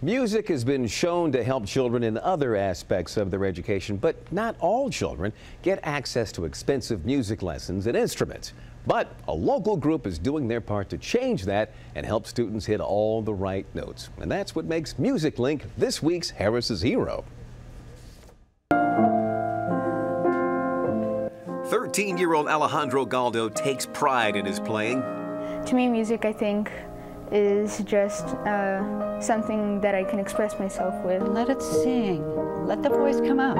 Music has been shown to help children in other aspects of their education, but not all children get access to expensive music lessons and instruments. But a local group is doing their part to change that and help students hit all the right notes. And that's what makes Music Link this week's Harris's Hero. 13-year-old Alejandro Galdo takes pride in his playing. To me, music, I think, is just uh, something that I can express myself with. Let it sing. Let the voice come out.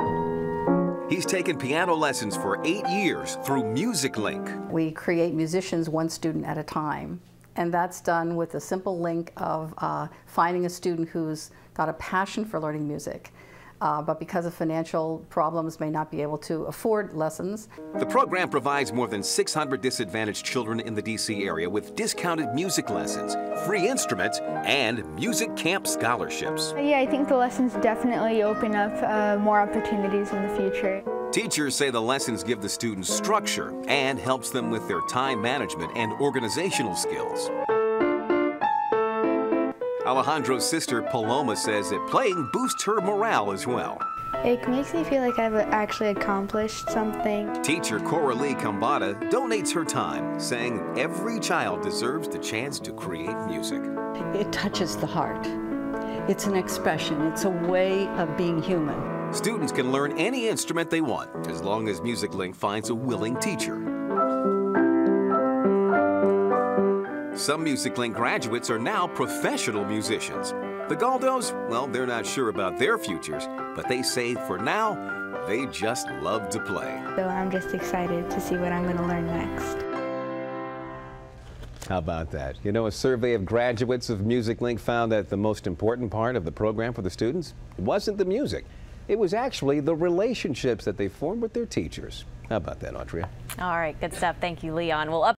He's taken piano lessons for eight years through Music Link. We create musicians one student at a time, and that's done with a simple link of uh, finding a student who's got a passion for learning music uh, but because of financial problems may not be able to afford lessons. The program provides more than 600 disadvantaged children in the D.C. area with discounted music lessons, free instruments, and music camp scholarships. Yeah, I think the lessons definitely open up uh, more opportunities in the future. Teachers say the lessons give the students structure and helps them with their time management and organizational skills. Alejandro's sister Paloma says that playing boosts her morale as well. It makes me feel like I've actually accomplished something. Teacher Coralie Kambata donates her time, saying every child deserves the chance to create music. It touches the heart. It's an expression. It's a way of being human. Students can learn any instrument they want, as long as Music Link finds a willing teacher. Some Music Link graduates are now professional musicians. The Galdos, well, they're not sure about their futures, but they say for now, they just love to play. So I'm just excited to see what I'm going to learn next. How about that? You know, a survey of graduates of Music Link found that the most important part of the program for the students wasn't the music. It was actually the relationships that they formed with their teachers. How about that, Audrey? All right, good stuff. Thank you, Leon. Well, up